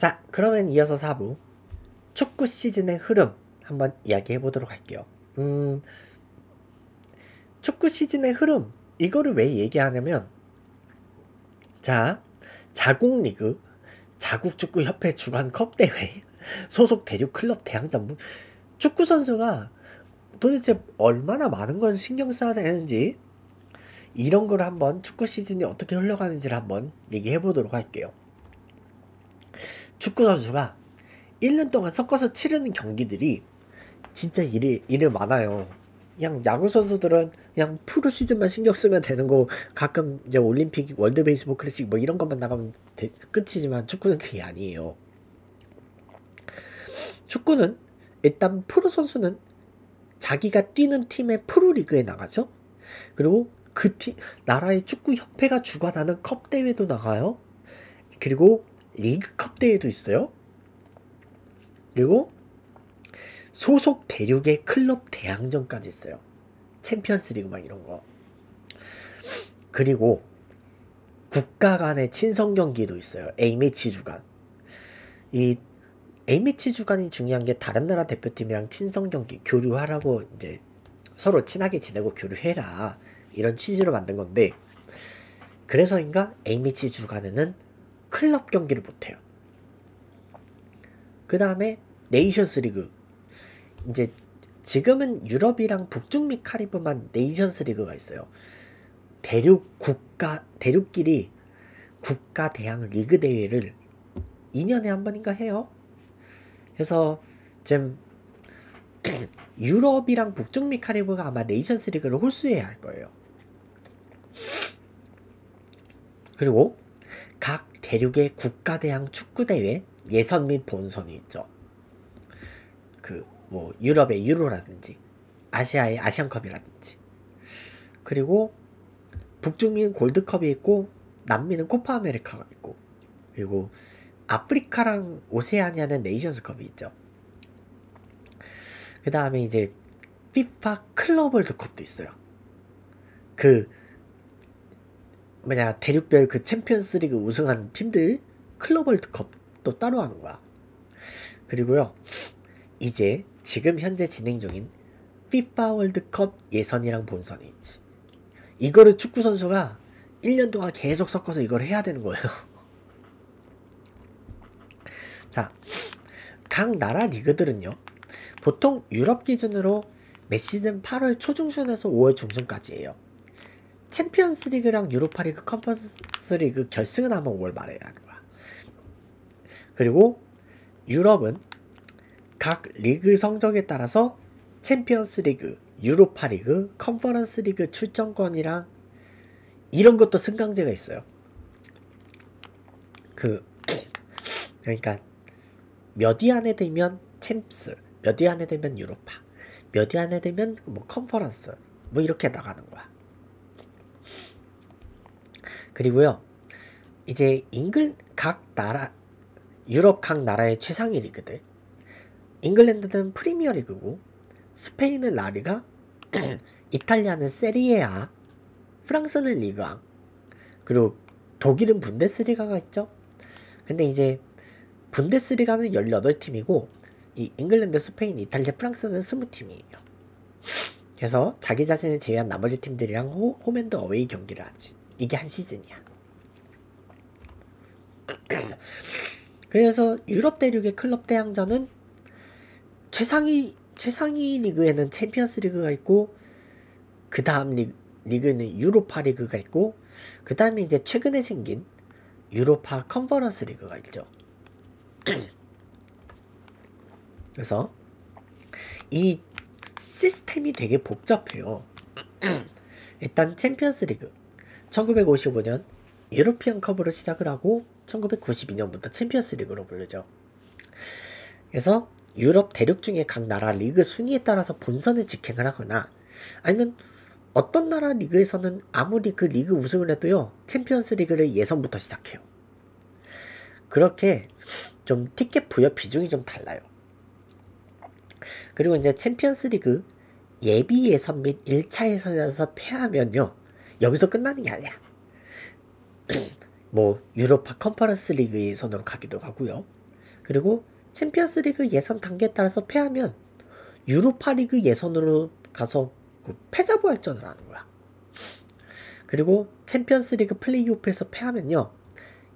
자, 그러면 이어서 4부. 축구 시즌의 흐름 한번 이야기해 보도록 할게요. 음, 축구 시즌의 흐름, 이거를 왜 얘기하냐면, 자, 자국 리그, 자국 축구 협회 주관 컵 대회, 소속 대륙 클럽 대항전, 축구 선수가 도대체 얼마나 많은 걸 신경 써야 되는지, 이런 걸 한번 축구 시즌이 어떻게 흘러가는지를 한번 얘기해 보도록 할게요. 축구 선수가 1년 동안 섞어서 치르는 경기들이 진짜 일이, 일이 많아요. 그냥 야구 선수들은 그냥 프로 시즌만 신경 쓰면 되는 거 가끔 이제 올림픽 월드 베이스볼 클래식 뭐 이런 것만 나가면 대, 끝이지만 축구는 그게 아니에요. 축구는 일단 프로 선수는 자기가 뛰는 팀의 프로 리그에 나가죠. 그리고 그 팀, 나라의 축구 협회가 주관하는 컵 대회도 나가요. 그리고 리그컵 대회도 있어요. 그리고 소속 대륙의 클럽 대항전까지 있어요. 챔피언스 리그 막 이런 거. 그리고 국가 간의 친선 경기도 있어요. A매치 주간. 이 A매치 주간이 중요한 게 다른 나라 대표팀이랑 친선 경기 교류하라고 이제 서로 친하게 지내고 교류해라. 이런 취지로 만든 건데 그래서인가 A매치 주간에는 클럽 경기를 못해요. 그 다음에 네이션스 리그. 이제 지금은 유럽이랑 북중미 카리브만 네이션스 리그가 있어요. 대륙 국가 대륙끼리 국가 대항 리그 대회를 2년에 한 번인가 해요. 그래서 지금 유럽이랑 북중미 카리브가 아마 네이션스 리그를 홀수 해에 할 거예요. 그리고 각 대륙의 국가대항 축구대회 예선 및 본선이 있죠. 그 뭐 유럽의 유로라든지 아시아의 아시안컵이라든지 그리고 북중미는 골드컵이 있고 남미는 코파 아메리카가 있고 그리고 아프리카랑 오세아니아는 네이션스컵이 있죠. 그 다음에 이제 피파 클럽 월드컵도 있어요. 그 뭐냐 대륙별 그 챔피언스리그 우승한 팀들 클럽 월드컵도 따로 하는 거야. 그리고요 이제 지금 현재 진행 중인 피파 월드컵 예선이랑 본선이 있지. 이거를 축구 선수가 1년 동안 계속 섞어서 이걸 해야 되는 거예요. 자, 각 나라 리그들은요. 보통 유럽 기준으로 매 시즌 8월 초중순에서 5월 중순까지예요. 챔피언스 리그랑 유로파 리그, 컨퍼런스 리그 결승은 아마 5월 말에 하는 거야. 그리고 유럽은 각 리그 성적에 따라서 챔피언스 리그, 유로파 리그, 컨퍼런스 리그 출전권이랑 이런 것도 승강제가 있어요. 그 그러니까 몇 위 안에 되면 챔스, 몇 위 안에 되면 유로파, 몇 위 안에 되면 뭐 컨퍼런스 뭐 이렇게 나가는 거야. 그리고요. 이제 잉글 각 나라 유럽 각 나라의 최상위 리그들 잉글랜드는 프리미어 리그고 스페인은 라리가 이탈리아는 세리에아 프랑스는 리그앙 그리고 독일은 분데스리가가 있죠 근데 이제 분데스리가는 18팀이고 이 잉글랜드, 스페인, 이탈리아, 프랑스는 20팀이에요 그래서 자기 자신을 제외한 나머지 팀들이랑 호, 홈앤드 어웨이 경기를 하지 이게 한 시즌이야. 그래서 유럽 대륙의 클럽 대항전은 최상위 최상위 리그에는 챔피언스 리그가 있고 그 다음 리그는 유로파 리그가 있고 그 다음에 이제 최근에 생긴 유로파 컨퍼런스 리그가 있죠. 그래서 이 시스템이 되게 복잡해요. 일단 챔피언스 리그 1955년 유로피언 컵으로 시작을 하고 1992년부터 챔피언스 리그로 부르죠. 그래서 유럽 대륙 중에 각 나라 리그 순위에 따라서 본선을 직행을 하거나 아니면 어떤 나라 리그에서는 아무리 그 리그 우승을 해도요 챔피언스 리그를 예선부터 시작해요. 그렇게 좀 티켓 부여 비중이 좀 달라요. 그리고 이제 챔피언스 리그 예비 예선 및 1차 예선에서 패하면요 여기서 끝나는 게 아니야. 뭐 유로파 컨퍼런스 리그 예선으로 가기도 하고요. 그리고 챔피언스 리그 예선 단계에 따라서 패하면 유로파 리그 예선으로 가서 그 패자부활전을 하는 거야. 그리고 챔피언스 리그 플레이오프에서 패하면요.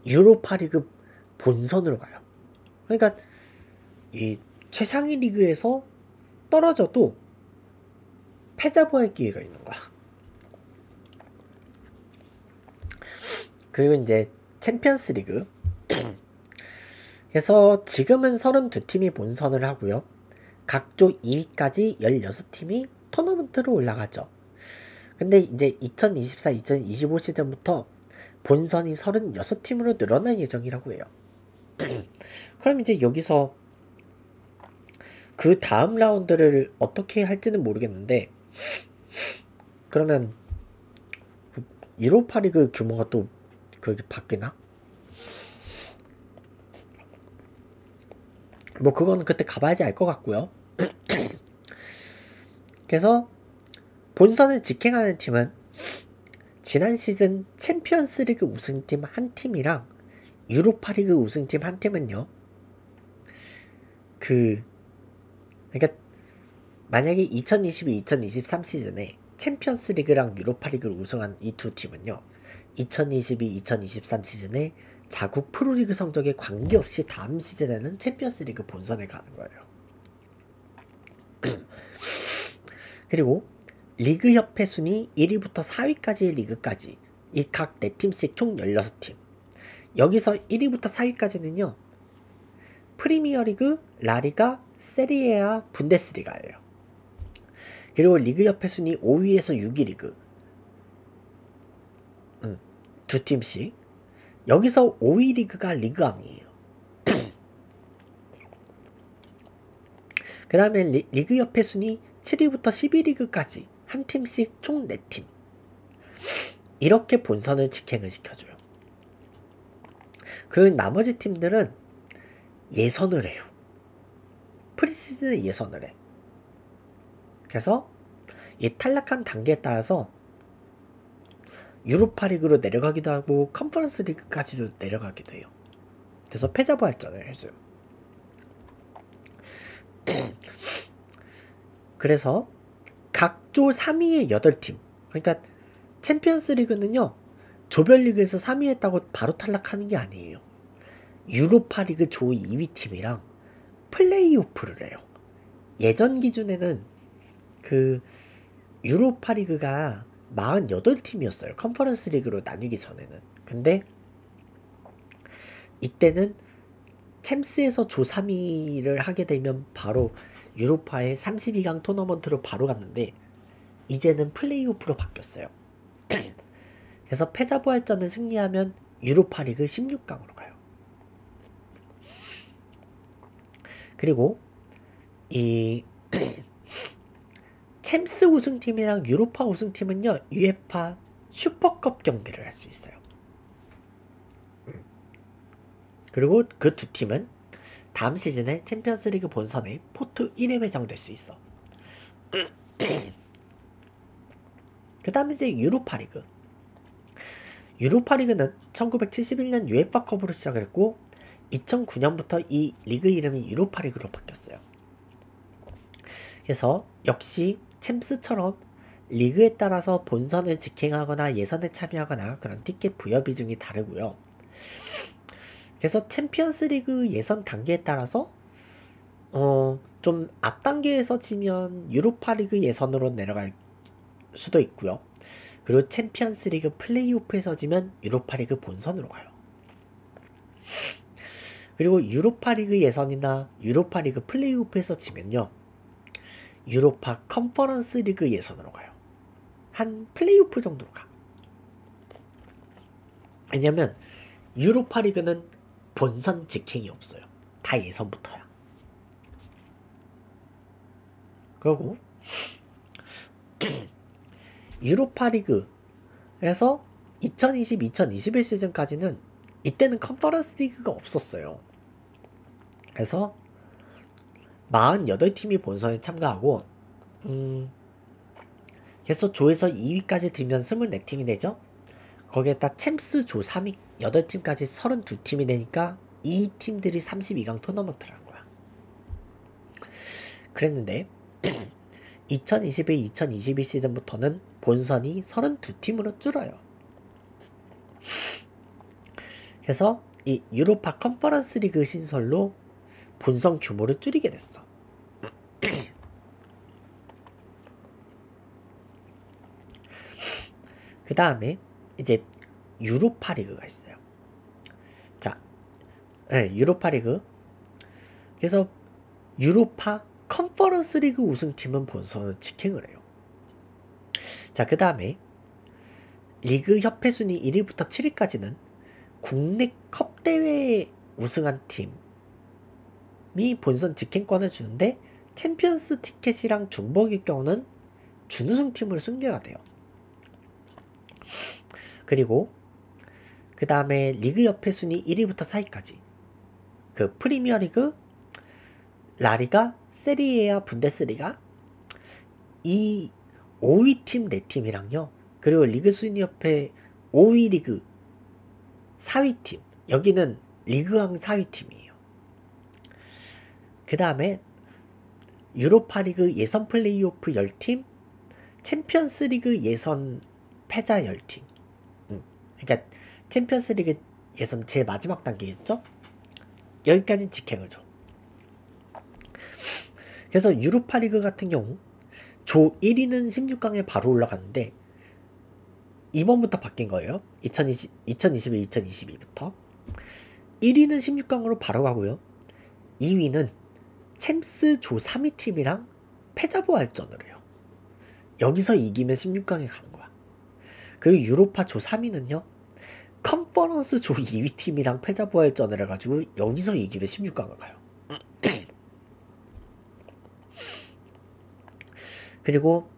유로파 리그 본선으로 가요. 그러니까 이 최상위 리그에서 떨어져도 패자부활 기회가 있는 거야. 그리고 이제 챔피언스 리그. 그래서 지금은 32팀이 본선을 하고요. 각조 2위까지 16팀이 토너먼트로 올라가죠. 근데 이제 2024-2025 시즌부터 본선이 36팀으로 늘어날 예정이라고 해요. 그럼 이제 여기서 그 다음 라운드를 어떻게 할지는 모르겠는데 그러면 유로파 리그 규모가 또 그렇게 바뀌나? 뭐 그거는 그때 가봐야지 알 것 같고요. 그래서 본선을 직행하는 팀은 지난 시즌 챔피언스리그 우승팀 한 팀이랑 유로파리그 우승팀 한 팀은요. 그 그러니까 만약에 2022-2023 시즌에 챔피언스리그랑 유로파리그를 우승한 이 두 팀은요. 2022-2023 시즌에 자국 프로리그 성적에 관계없이 다음 시즌에는 챔피언스리그 본선에 가는 거예요. 그리고 리그 협회 순위 1위부터 4위까지의 리그까지 이 각 4팀씩 총 16팀. 여기서 1위부터 4위까지는요. 프리미어리그, 라리가, 세리에아, 분데스리가예요. 그리고 리그 협회 순위 5위에서 6위 리그. 음, 두 팀씩. 여기서 5위 리그가 리그왕이에요. 그 다음에 리그 협회 순위 7위부터 12리그까지 한 팀씩 총 4팀. 이렇게 본선을 직행을 시켜줘요. 그 나머지 팀들은 예선을 해요. 프리시즌에 예선을 해. 그래서 이 탈락한 단계에 따라서 유로파 리그로 내려가기도 하고 컨퍼런스 리그까지도 내려가기도 해요. 그래서 패자부활전을 해줘요. 그래서 각조 3위의 8팀 그러니까 챔피언스 리그는요 조별리그에서 3위 했다고 바로 탈락하는 게 아니에요. 유로파 리그 조 2위 팀이랑 플레이오프를 해요. 예전 기준에는 그 유로파 리그가 48팀이었어요. 컨퍼런스 리그로 나뉘기 전에는. 근데 이때는 챔스에서 조 3위를 하게 되면 바로 유로파의 32강 토너먼트로 바로 갔는데 이제는 플레이오프로 바뀌었어요. 그래서 패자부활전을 승리하면 유로파 리그 16강으로 가요. 그리고 이 챔스 우승팀이랑 유로파 우승팀은요 유에파 슈퍼컵 경기를 할 수 있어요. 음. 그리고 그 두 팀은 다음 시즌에 챔피언스리그 본선에 포트 1에 배정될 수 있어. 그 다음에 이제 유로파 리그. 유로파 리그는 1971년 UEFA컵으로 시작을 했고 2009년부터 이 리그 이름이 유로파 리그로 바뀌었어요. 그래서 역시 챔스처럼 리그에 따라서 본선을 직행하거나 예선에 참여하거나 그런 티켓 부여 비중이 다르고요. 그래서 챔피언스 리그 예선 단계에 따라서 어, 좀 앞 단계에서 지면 유로파 리그 예선으로 내려갈 수도 있고요. 그리고 챔피언스 리그 플레이오프에서 지면 유로파 리그 본선으로 가요. 그리고 유로파 리그 예선이나 유로파 리그 플레이오프에서 지면요. 유로파 컨퍼런스 리그 예선으로 가요. 한 플레이오프 정도로 가. 왜냐면 유로파 리그는 본선 직행이 없어요. 다 예선부터야. 그리고 유로파 리그에서 2020-2021 시즌까지는 이때는 컨퍼런스 리그가 없었어요. 그래서 48팀이 본선에 참가하고 음, 그래서 조에서 2위까지 들면 24팀이 되죠. 거기에다 챔스 조 3위 8팀까지 32팀이 되니까 이 팀들이 32강 토너먼트를 한 거야. 그랬는데 2021-2022 시즌부터는 본선이 32팀으로 줄어요. 그래서 이 유로파 컨퍼런스 리그 신설로 본선 규모를 줄이게 됐어. 그 다음에 이제 유로파 리그가 있어요. 자, 네, 유로파 리그. 그래서 유로파 컨퍼런스 리그 우승팀은 본선을 직행을 해요. 자, 그 다음에 리그 협회 순위 1위부터 7위까지는 국내 컵 대회에 우승한 팀 이 본선 직행권을 주는데 챔피언스 티켓이랑 중복일 경우는 준우승 팀으로 승계가 돼요. 그리고 그 다음에 리그 협회 순위 1위부터 4위까지 그 프리미어리그, 라리가, 세리에아, 분데스리가 이 5위 팀 4팀이랑요. 그리고 리그 순위 협회 5위 리그 4위 팀 여기는 리그왕 4위 팀이에요. 그 다음에 유로파 리그 예선 플레이오프 10팀, 챔피언스 리그 예선 패자 10팀. 음, 그러니까 챔피언스 리그 예선 제일 마지막 단계겠죠? 여기까지 직행을 줘. 그래서 유로파 리그 같은 경우 조 1위는 16강에 바로 올라갔는데 이번부터 바뀐 거예요. 2020, 2021, 2022부터. 1위는 16강으로 바로 가고요. 2위는 챔스 조 3위 팀이랑 패자부활전을 해요. 여기서 이기면 16강에 가는 거야. 그리고 유로파 조 3위는요. 컨퍼런스 조 2위 팀이랑 패자부활전을 해가지고 여기서 이기면 16강을 가요. 그리고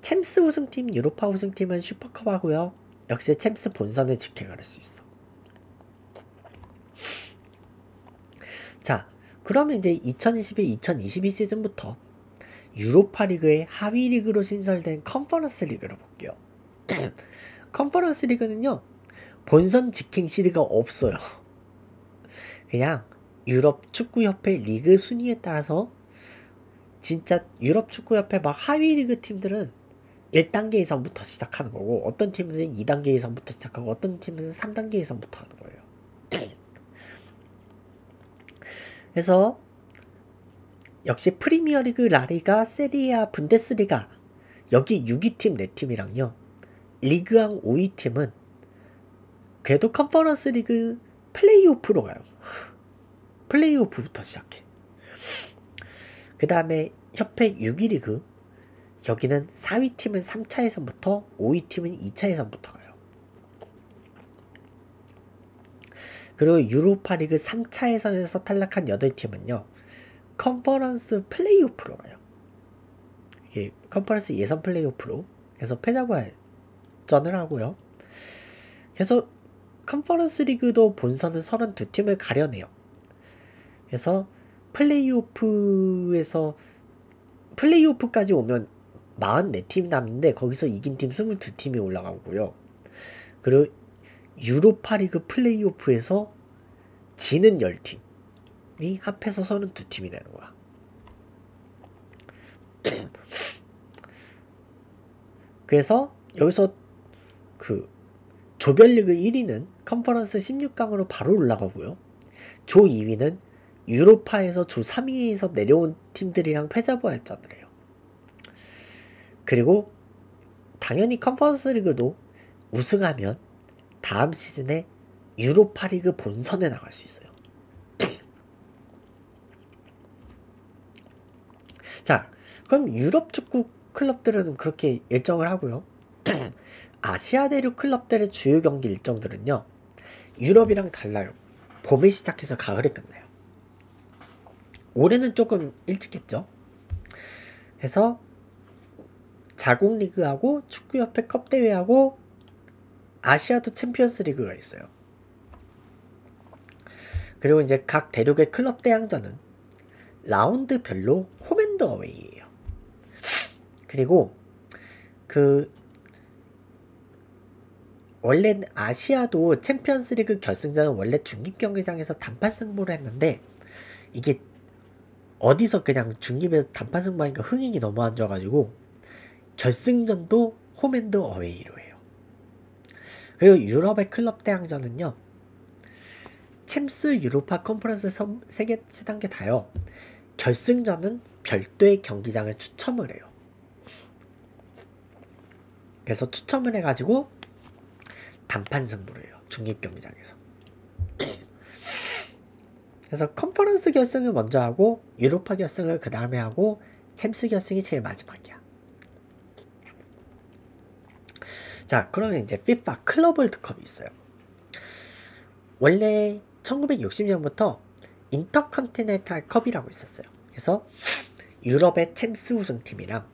챔스 우승팀, 유로파 우승팀은 슈퍼컵 하고요. 역시 챔스 본선을 직행할 수 있어. 자, 그러면 이제 2021-2022 시즌부터 유로파 리그의 하위 리그로 신설된 컨퍼런스 리그를 볼게요. 컨퍼런스 리그는요, 본선 직행 시드가 없어요. 그냥 유럽 축구협회 리그 순위에 따라서 진짜 유럽 축구협회 막 하위 리그 팀들은 1단계 이상부터 시작하는 거고 어떤 팀은 2단계 이상부터 시작하고 어떤 팀은 3단계 이상부터 하는 거예요. 그래서 역시 프리미어리그, 라리가, 세리아, 분데스리가 여기 6위 팀 4팀이랑요. 리그왕 5위 팀은 그래도 컨퍼런스 리그 플레이오프로 가요. 플레이오프부터 시작해. 그 다음에 협회 6위 리그 여기는 4위 팀은 3차 예선부터 5위 팀은 2차 예선부터 가요. 그리고 유로파 리그 3차 예선에서 탈락한 8팀은요. 컨퍼런스 플레이오프로 가요. 이게 컨퍼런스 예선 플레이오프로 그래서 패자부활전을 하고요. 그래서 컨퍼런스 리그도 본선은 32팀을 가려내요. 그래서 플레이오프에서 플레이오프까지 오면 44팀이 남는데 거기서 이긴 팀 22팀이 올라가고요. 그리고 유로파 리그 플레이오프에서 지는 10팀이 합해서 32팀이 되는 거야. 그래서 여기서 그 조별리그 1위는 컨퍼런스 16강으로 바로 올라가고요. 조 2위는 유로파에서 조 3위에서 내려온 팀들이랑 패자부활전을 해요. 그리고 당연히 컨퍼런스 리그도 우승하면 다음 시즌에 유로파 리그 본선에 나갈 수 있어요. 자, 그럼 유럽 축구 클럽들은 그렇게 일정을 하고요. 아시아 대륙 클럽들의 주요 경기 일정들은요. 유럽이랑 달라요. 봄에 시작해서 가을에 끝나요. 올해는 조금 일찍 했죠. 그래서 자국 리그하고 축구협회 컵 대회하고 아시아도 챔피언스 리그가 있어요. 그리고 이제 각 대륙의 클럽 대항전은 라운드별로 홈앤드 어웨이예요. 그리고 그 원래 아시아도 챔피언스리그 결승전은 원래 중립 경기장에서 단판 승부를 했는데 이게 어디서 그냥 중립에서 단판 승부하니까 흥행이 너무 안 좋아가지고 결승전도 home and away로 해요. 그리고 유럽의 클럽 대항전은요. 챔스 유로파 컨퍼런스 세 개 세 단계 다요. 결승전은 별도의 경기장을 추첨을 해요. 그래서 추첨을 해가지고 단판 승부를 해요. 중립 경기장에서. 그래서 컨퍼런스 결승을 먼저 하고 유로파 결승을 그 다음에 하고 챔스 결승이 제일 마지막이야. 자, 그러면 이제 FIFA 클럽 월드컵이 있어요. 원래 1960년부터 인터컨티넨탈 컵이라고 있었어요. 그래서 유럽의 챔스 우승팀이랑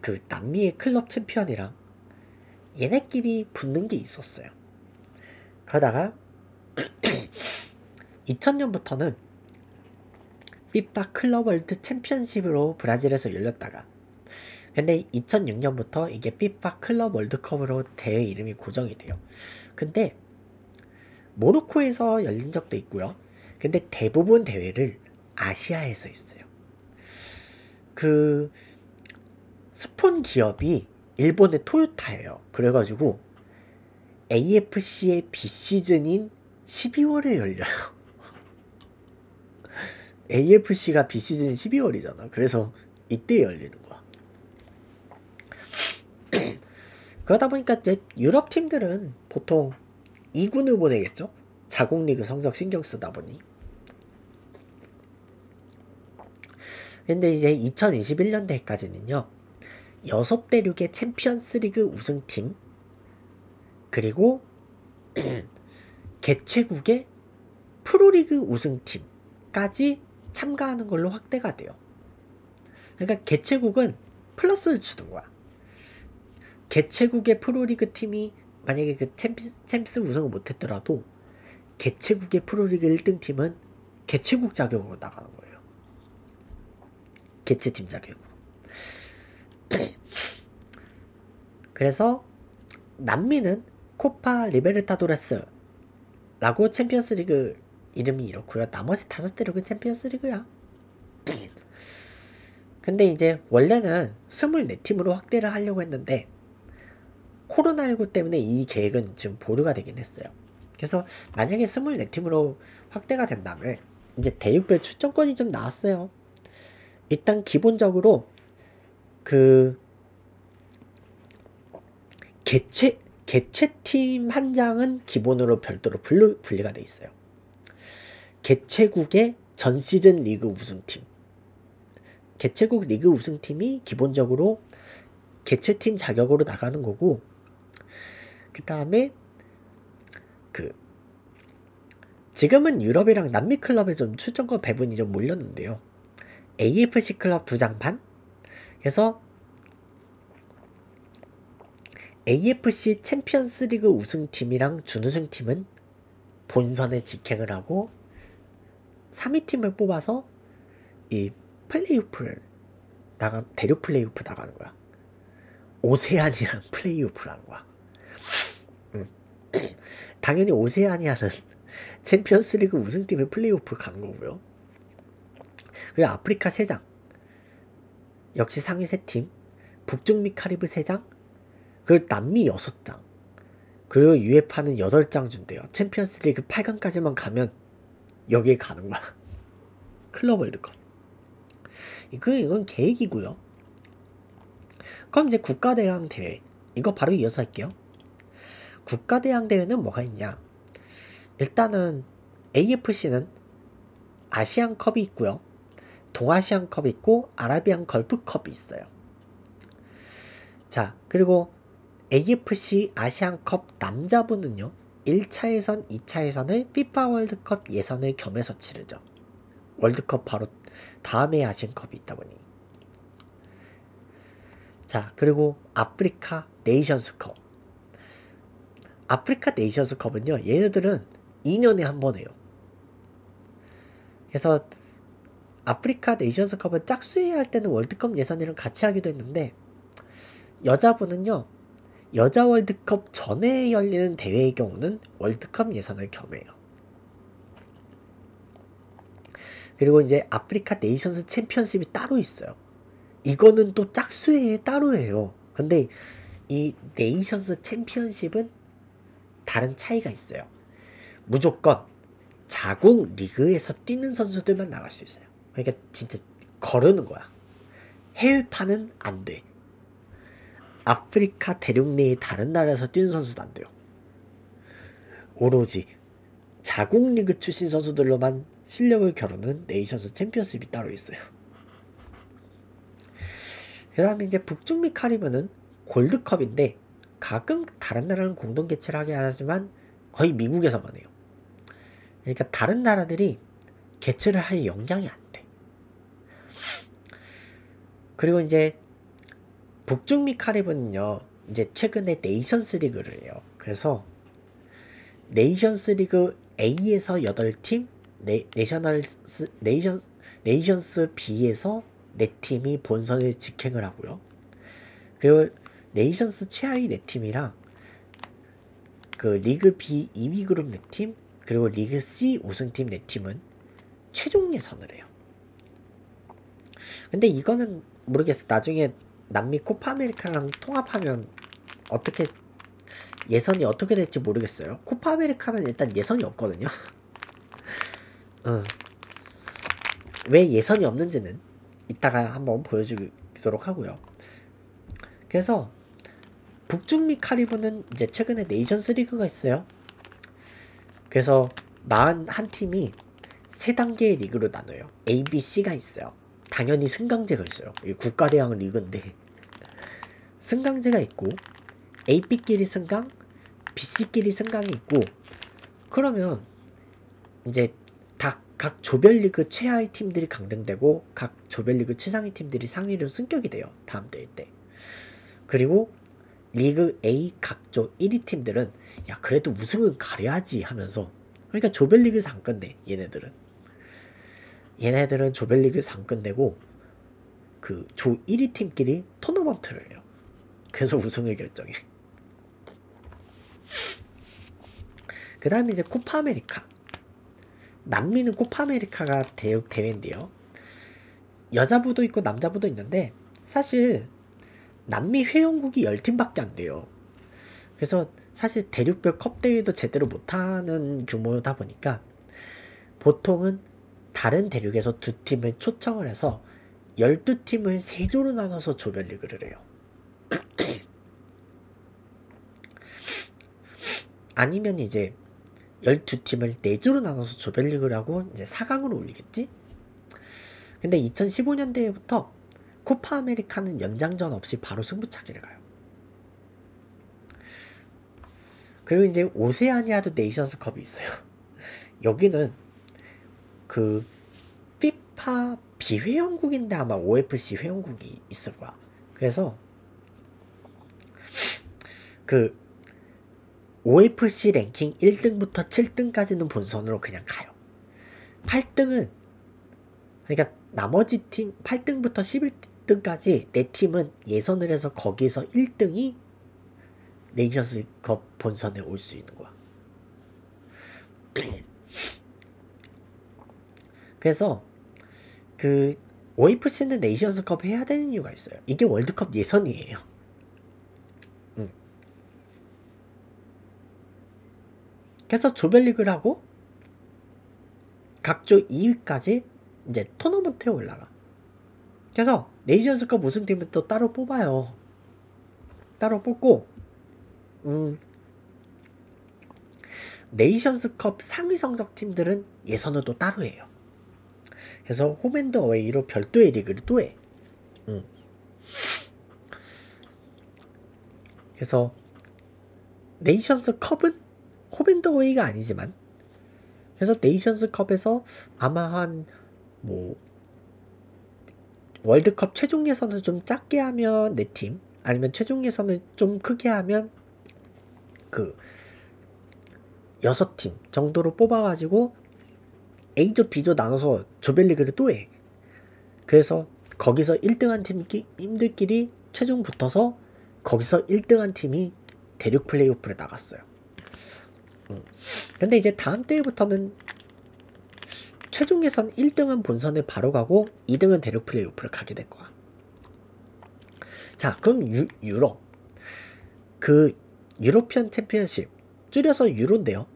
그 남미의 클럽 챔피언이랑 얘네끼리 붙는 게 있었어요. 그러다가 2000년부터는 FIFA 클럽 월드 챔피언십으로 브라질에서 열렸다가 근데 2006년부터 이게 FIFA 클럽 월드컵으로 대회 이름이 고정이 돼요. 근데 모로코에서 열린 적도 있고요. 근데 대부분 대회를 아시아에서 있어요. 그 스폰 기업이 일본의 토요타예요. 그래가지고 AFC의 비시즌인 12월에 열려요. AFC가 비시즌 12월이잖아. 그래서 이때 열리는 거야. 그러다 보니까 이제 유럽 팀들은 보통 2군을 보내겠죠? 자국 리그 성적 신경 쓰다 보니. 근데 이제 2021년 대회까지는요. 여섯 대륙의 챔피언스 리그 우승팀 그리고 개최국의 프로리그 우승팀까지 참가하는 걸로 확대가 돼요. 그러니까 개최국은 플러스를 주는 거야. 개최국의 프로리그 팀이 만약에 그 챔피, 챔스 우승을 못했더라도 개최국의 프로리그 1등 팀은 개최국 자격으로 나가는 거예요. 개최팀 자격으로. 그래서 남미는 코파 리베르타도레스라고 챔피언스리그 이름이 이렇고요. 나머지 다섯 대륙은 챔피언스리그야. 근데 이제 원래는 24팀으로 확대를 하려고 했는데 코로나19 때문에 이 계획은 지금 보류가 되긴 했어요. 그래서 만약에 24팀으로 확대가 된다면 이제 대륙별 출전권이 좀 나왔어요. 일단 기본적으로 그 개최 개최팀 한 장은 기본으로 별도로 분류, 분리가 돼 있어요. 개최국의 전 시즌 리그 우승팀. 개최국 리그 우승팀이 기본적으로 개최팀 자격으로 나가는 거고, 그 다음에 그 지금은 유럽이랑 남미 클럽에 좀 출전권 배분이 좀 몰렸는데요. AFC 클럽 두 장판. 그래서 AFC 챔피언스 리그 우승팀이랑 준우승팀은 본선에 직행을 하고 3위 팀을 뽑아서 이 플레이오프를 나가 대륙 플레이오프 나가는 거야. 오세아니안 플레이오프라는 거야. 음. 당연히 오세아니아는 챔피언스리그 우승팀의 플레이오프 가는 거고요. 그리고 아프리카 3장 역시 상위 3팀 북중미 카리브 3장 그리고 남미 6장 그리고 UEFA는 8장 준대요. 챔피언스리그 8강까지만 가면 여기에 가는 거야. 클럽 월드컵. 이거 이건 계획이고요. 그럼 이제 국가대항 대회 이거 바로 이어서 할게요. 국가대항 대회는 뭐가 있냐? 일단은 AFC는 아시안컵이 있고요. 동아시안컵이 있고 아라비안 걸프컵이 있어요. 자, 그리고 AFC 아시안컵 남자부는요. 1차 예선, 2차 예선을 FIFA 월드컵 예선을 겸해서 치르죠. 월드컵 바로 다음에 아시안컵이 있다 보니. 자, 그리고 아프리카 네이션스컵. 아프리카 네이션스 컵은요. 얘네들은 2년에 한 번 해요. 그래서 아프리카 네이션스컵을 짝수해야 할 때는 월드컵 예선이랑 같이 하기도 했는데 여자분은요. 여자 월드컵 전에 열리는 대회의 경우는 월드컵 예선을 겸해요. 그리고 이제 아프리카 네이션스 챔피언십이 따로 있어요. 이거는 또 짝수해에 따로예요. 근데 이 네이션스 챔피언십은 다른 차이가 있어요. 무조건 자국 리그에서 뛰는 선수들만 나갈 수 있어요. 그러니까 진짜 거르는 거야. 해외파는 안 돼. 아프리카 대륙 내의 다른 나라에서 뛰는 선수도 안 돼요. 오로지 자국 리그 출신 선수들로만 실력을 겨루는 네이션스 챔피언십이 따로 있어요. 그 다음에 이제 북중미 카리브는 골드컵인데 가끔 다른 나라는 공동 개최를 하게 하지만 거의 미국에서만 해요. 그러니까 다른 나라들이 개최를 할 영향이 안 돼. 그리고 이제 북중미 카리브는요, 이제 최근에 네이션스 리그를 해요. 그래서 네이션스 리그 A에서 8팀, 네, 네셔널스, 네이션스, 네이션스 B에서 4팀이 본선에 직행을 하고요. 그리고 네이션스 최하위 4팀이랑 그 리그 B 2위 그룹 4팀, 그리고 리그 C 우승팀 4팀은 최종 예선을 해요. 근데 이거는 모르겠어. 나중에 남미 코파 아메리카랑 통합하면 어떻게 예선이 어떻게 될지 모르겠어요. 코파 아메리카는 일단 예선이 없거든요. 어. 왜 예선이 없는지는 이따가 한번 보여주도록 하고요. 그래서 북중미 카리브는 이제 최근에 네이션스 리그가 있어요. 그래서 41팀이 세 단계의 리그로 나눠요. A, B, C가 있어요. 당연히 승강제가 있어요. 국가대항 리그인데 승강제가 있고 A, B끼리 승강, B, C끼리 승강이 있고 그러면 이제 다 각 조별리그 최하위 팀들이 강등되고 각 조별리그 최상위 팀들이 상위로 승격이 돼요. 다음 대회 때. 그리고 리그 A 각조 1위 팀들은 야 그래도 우승은 가려야지 하면서 그러니까 조별리그에서 안 끝내 얘네들은 얘네들은 조별리그에서 안 끝내고 그 조 1위 팀끼리 토너먼트를 해요. 그래서 우승을 결정해. 그 다음에 이제 코파 아메리카. 남미는 코파 아메리카가 대륙 대회인데요. 여자부도 있고 남자부도 있는데 사실 남미 회원국이 10팀밖에 안 돼요. 그래서 사실 대륙별 컵 대회도 제대로 못하는 규모다 보니까 보통은 다른 대륙에서 두 팀을 초청을 해서 12팀을 세 조로 나눠서 조별리그를 해요. 아니면 이제 12팀을 4조로 나눠서 조별리그를 하고 이제 4강으로 올리겠지? 근데 2015년대부터 코파 아메리카는 연장전 없이 바로 승부차기를 가요. 그리고 이제 오세아니아도 네이션스 컵이 있어요. 여기는 그 피파 비회원국인데 아마 OFC 회원국이 있을 거야. 그래서 그 OFC 랭킹 1등부터 7등까지는 본선으로 그냥 가요. 8등은 그러니까 나머지 팀 8등부터 11 등까지 내 팀은 예선을 해서 거기서 1등이 네이션스컵 본선에 올 수 있는 거야. 그래서 그 OFC는 네이션스컵 해야 되는 이유가 있어요. 이게 월드컵 예선이에요. 음. 그래서 조별리그를 하고 각조 2위까지 이제 토너먼트에 올라가. 그래서 네이션스컵 우승팀은 또 따로 뽑아요. 따로 뽑고 음, 네이션스컵 상위 성적 팀들은 예선을 또 따로 해요. 그래서 홈앤드 어웨이로 별도의 리그를 또 해. 음. 그래서 네이션스 컵은 home and away가 아니지만 그래서 네이션스 컵에서 아마 한뭐 월드컵 최종 예선을 좀 작게 하면 네 팀, 아니면 최종 예선을 좀 크게 하면 그 여섯 팀 정도로 뽑아가지고 A조, B조 나눠서 조별리그를 또 해. 그래서 거기서 1등한 팀들끼리 최종 붙어서 거기서 1등한 팀이 대륙 플레이오프를 나갔어요. 음. 근데 이제 다음 대회부터는 최종 예선 1등은 본선에 바로 가고 2등은 대륙 플레이오프를 가게 될 거야. 자, 그럼 유, 유럽. 그 유로피언 챔피언십 줄여서 유로인데요.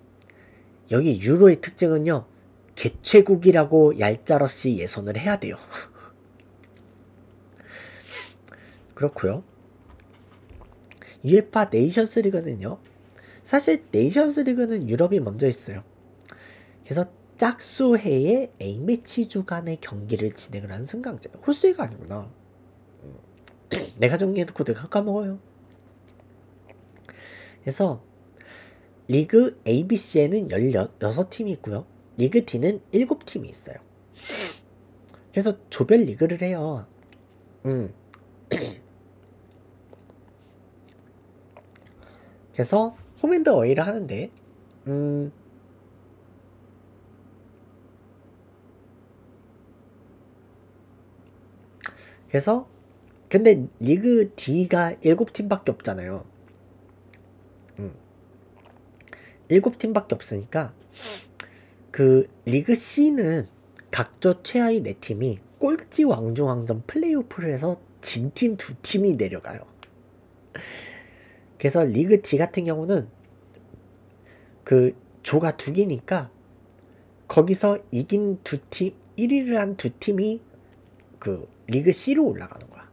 여기 유로의 특징은요. 개최국이라고 얄짤없이 예선을 해야 돼요. 그렇고요. UEFA 네이션스 리그는요. 사실 네이션스 리그는 유럽이 먼저 있어요. 그래서 짝수회의 A매치 주간의 경기를 진행을 하는 승강제. 홀수회가 아니구나. 음. 내가 정리해놓고 내가 까먹어요. 그래서 리그 ABC에는 16팀이 있고요. 리그 D는 7팀이 있어요. 그래서 조별 리그를 해요. 음. 그래서 홈앤드 어웨이를 하는데 음 그래서 근데 리그 D가 7팀밖에 없잖아요. 음. 7팀밖에 없으니까 그 리그 C는 각조 최하위 4팀이 꼴찌 왕중왕전 플레이오프를 해서 진 팀 두 팀이 내려가요. 그래서 리그 D 같은 경우는 그 조가 두 개니까 거기서 이긴 두 팀, 1위를 한 두 팀이 그 리그 C로 올라가는 거야.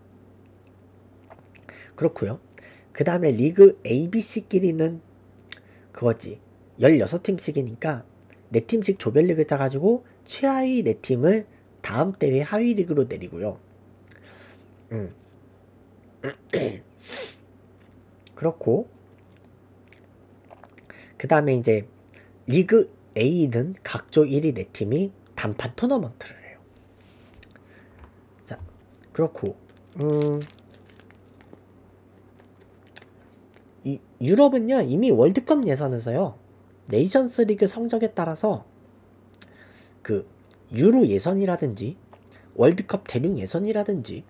그렇고요. 그 다음에 리그 ABC끼리는 그거지. 16팀씩이니까 4팀씩 조별리그 짜가지고 최하위 4팀을 다음 대회 하위 리그로 내리고요. 음. 그렇고 그 다음에 이제 리그 A는 각조 1위 4팀이 단판 토너먼트를. 자, 그렇고 음, 이 유럽은요 이미 월드컵 예선에서요 네이션스 리그 성적에 따라서 그 유로 예선이라든지 월드컵 대륙 예선이라든지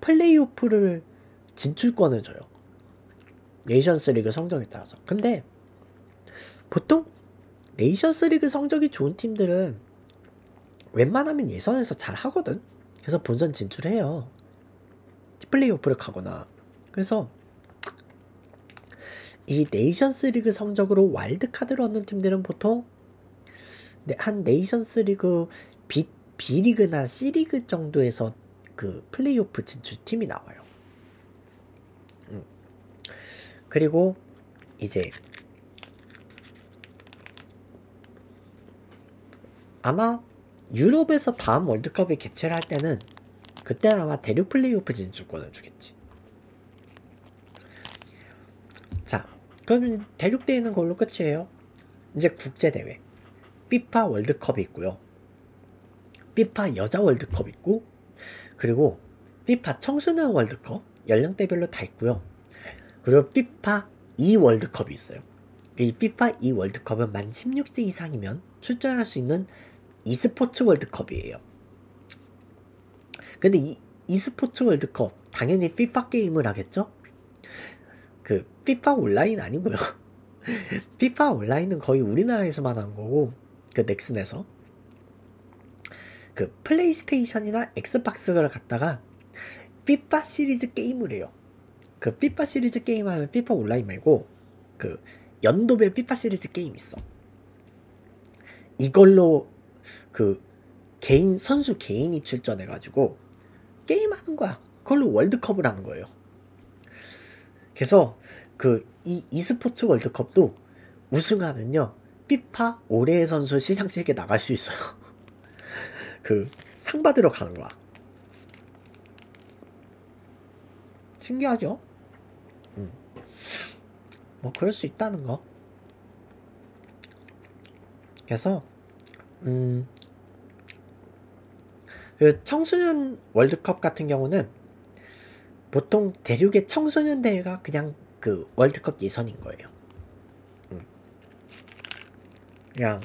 플레이오프를 진출권을 줘요. 네이션스 리그 성적에 따라서. 근데 보통 네이션스 리그 성적이 좋은 팀들은 웬만하면 예선에서 잘 하거든. 그래서 본선 진출해요. 플레이오프를 가거나. 그래서 이 네이션스 리그 성적으로 와일드카드를 얻는 팀들은 보통 한 네이션스 리그 B, B리그나 C리그 정도에서 그 플레이오프 진출 팀이 나와요. 음. 그리고 이제 아마 유럽에서 다음 월드컵에 개최를 할 때는 그때 아마 대륙 플레이오프 진출권을 주겠지. 자, 그러면 대륙 대회는 걸로 끝이에요. 이제 국제 대회. 피파 월드컵이 있고요. 피파 여자 월드컵 있고 그리고 피파 청소년 월드컵 연령대별로 다 있고요. 그리고 피파 2 월드컵이 있어요. 이 피파 2 월드컵은 만 16세 이상이면 출전할 수 있는 e스포츠 월드컵이에요. 근데 이 e스포츠 월드컵 당연히 피파 게임을 하겠죠? 그 피파 온라인 아니고요. 피파 온라인은 거의 우리나라에서만 한 거고 그 넥슨에서 그 플레이스테이션이나 엑스박스를 갖다가 피파 시리즈 게임을 해요. 그 피파 시리즈 게임 하면 피파 온라인 말고 그 연도별 피파 시리즈 게임 있어. 이걸로 그 개인 선수 개인이 출전해 가지고 게임하는 거야. 그걸로 월드컵을 하는 거예요. 그래서 그 이 e스포츠 월드컵도 우승하면요 피파 올해의 선수 시상식에 나갈 수 있어요. 그 상 받으러 가는 거야. 신기하죠? 음. 뭐 그럴 수 있다는 거. 그래서 음. 그 청소년 월드컵 같은 경우는 보통 대륙의 청소년 대회가 그냥 그 월드컵 예선인 거예요. 그냥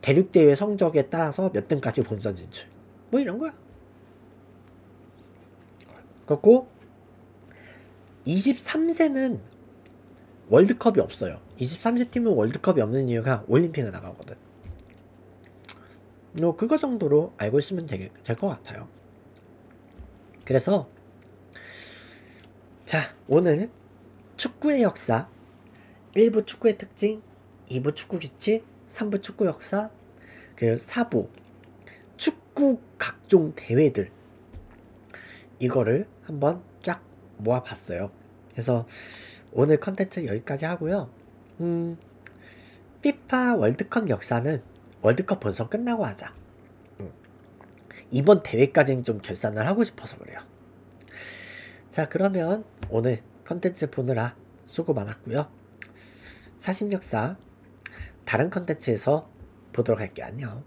대륙 대회 성적에 따라서 몇 등까지 본선 진출 뭐 이런 거야 그렇고 23세는 월드컵이 없어요. 23세 팀은 월드컵이 없는 이유가 올림픽에 나가거든. 뭐 그거 정도로 알고 있으면 될 것 같아요. 그래서 자 오늘 축구의 역사 1부 축구의 특징 2부 축구 규칙 3부 축구 역사 그 4부 축구 각종 대회들 이거를 한번 쫙 모아봤어요. 그래서 오늘 컨텐츠 여기까지 하고요. 음, 피파 월드컵 역사는 월드컵 본선 끝나고 하자. 음, 이번 대회까지는 좀 결산을 하고 싶어서 그래요. 자, 그러면 오늘 컨텐츠 보느라 수고 많았고요. 사심 역사 다른 컨텐츠에서 보도록 할게요. 안녕.